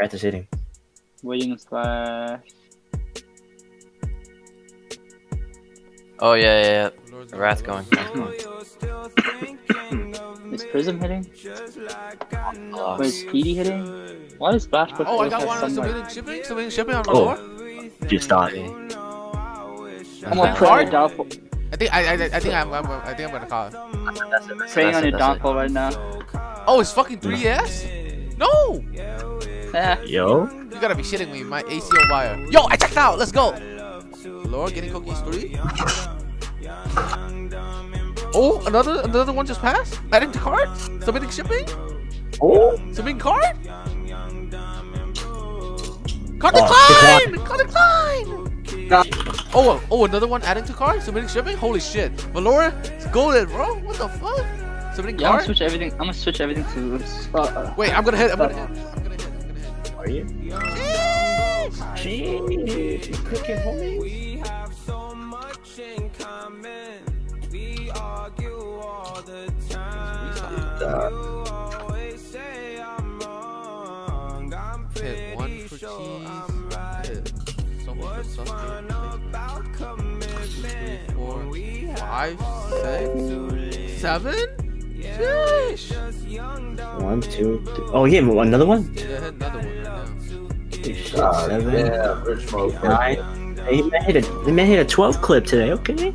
Wrath is hitting. Waiting on splash. Oh yeah, yeah, yeah. Lord's The Wrath going. Wrath going. Is Prism hitting? Lost. Wait, is PD hitting? Why is Splash Push Oh, I got one on some, like- shipping. Submitting shipping on Oh. Valor. Just thought. I'm That gonna pray on hard? your downfall. I think I, I, I think I'm, I'm I think I'm gonna call it. Praying on it, your that's it. downfall right now. Oh, it's fucking 3S? No! Yo. You gotta be shitting me, my ACL wire. Yo, I checked out, let's go! Lord getting cookies 3. Oh, another another one just passed? Adding to cart? Submitting shipping? Oh. Submitting cart? Cart Oh, decline! Cart decline! Oh, oh, another one adding to cart? Submitting shipping? Holy shit. Valora, it's golden, bro. What the fuck? Submitting yeah, I'm gonna switch everything. I'm gonna switch everything to. Uh, Wait, I'm gonna hit, I'm gonna hit. Are you? Jeez. You cooking, homie? We have so much in common. We argue all the time. You always say I'm wrong. I'm pretty sure. I'm right. Hit so much for What's fun about commitment? When we have six, seven? Yeah, just young one, two, three. Oh, yeah, another one? Yeah, another one right now. Shit, God seven, damn, rich motherfucker. nine. He may hit a, he may hit a 12 clip today, okay?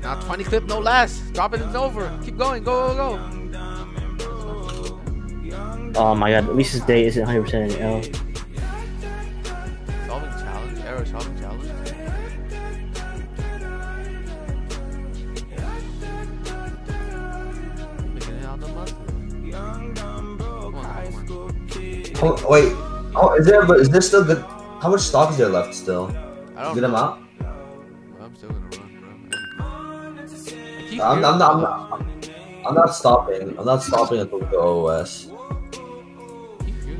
Now 20 clip, no less. Drop it and over. Keep going. Go, go, go. Oh my god, at least his day isn't 100% an L. Solving challenge. Error solving challenge. Making it out the monthly. Come on, come on. Oh, wait. Oh, is there? But is there still good? How much stock is there left still? I don't Good know. amount. I'm still gonna run, bro. I keep I'm, I'm not. I'm not. I'm not stopping. I'm not stopping until we go OS. keep hearing-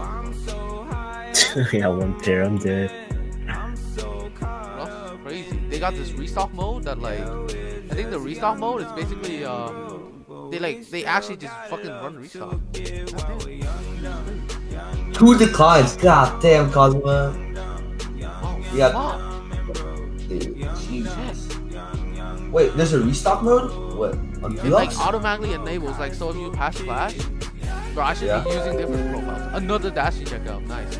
yeah, one pair, I'm dead. That's crazy. They got this restock mode that like I think the restock mode is basically um they like they actually just fucking run restock. Two declines. God damn, Cosmo. Yeah. Dude, Jesus. Wait, there's a restock mode? What? On It like automatically enables like so if you pass flash, bro I should Yeah. be using different profiles. Another Dashe you check out. Nice.